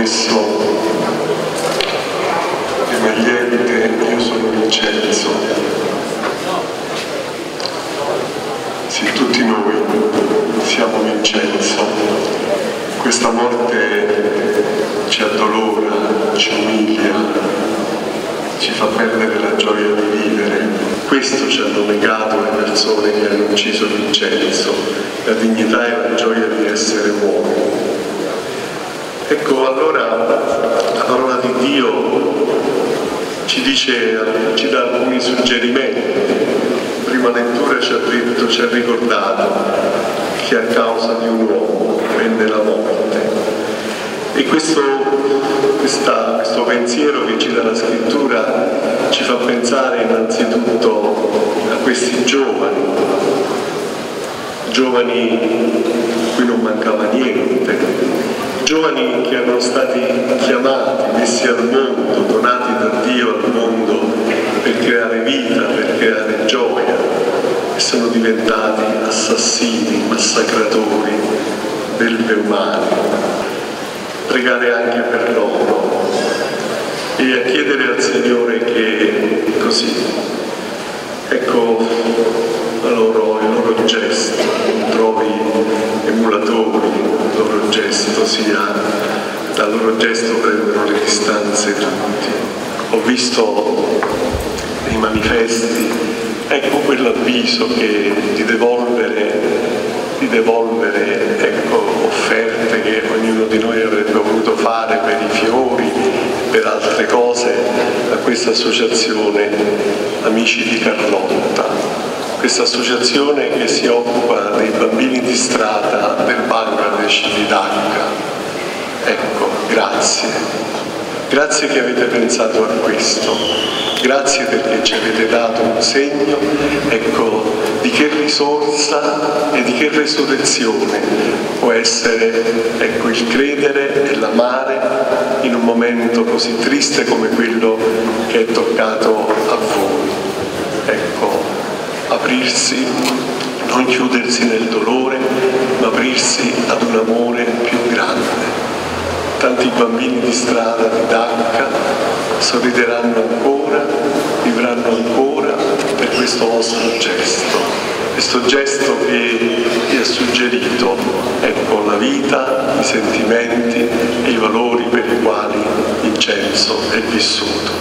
messo le magliette, io sono Vincenzo. Sì, tutti noi siamo Vincenzo. Questa morte ci addolora, ci umilia, ci fa perdere la gioia di vivere. Questo ci hanno legato le persone che hanno ucciso Vincenzo, la dignità e la gioia di essere uomo. Ecco, allora la parola di Dio ci dice, ci dà alcuni suggerimenti prima lettura ci ha detto, ci ha ricordato che a causa di un uomo venne la morte. E questo, questa, questo pensiero che ci dà la scrittura ci fa pensare innanzitutto a questi giovani, giovani cui non mancava niente, giovani che erano stati chiamati, messi al mondo, donati da Dio al mondo per creare vita, per creare gioia e sono diventati assassini, massacratori, belve umane. Pregare anche per loro e a chiedere al Signore che così, ecco loro gesto prendono le distanze tutti. Ho visto nei manifesti, ecco quell'avviso che di devolvere, di devolvere ecco, offerte che ognuno di noi avrebbe voluto fare per i fiori, per altre cose, a questa associazione Amici di Carlotta, questa associazione che si occupa dei bambini di strada del Bangladesh di Dhaka. Grazie. Grazie che avete pensato a questo, grazie perché ci avete dato un segno ecco, di che risorsa e di che resurrezione può essere ecco, il credere e l'amare in un momento così triste come quello che è toccato a voi. Ecco, aprirsi, non chiudersi nel dolore, tanti bambini di strada di Dacca sorrideranno ancora, vivranno ancora per questo vostro gesto, questo gesto che vi ha suggerito ecco, la vita, i sentimenti e i valori per i quali Vincenzo è vissuto.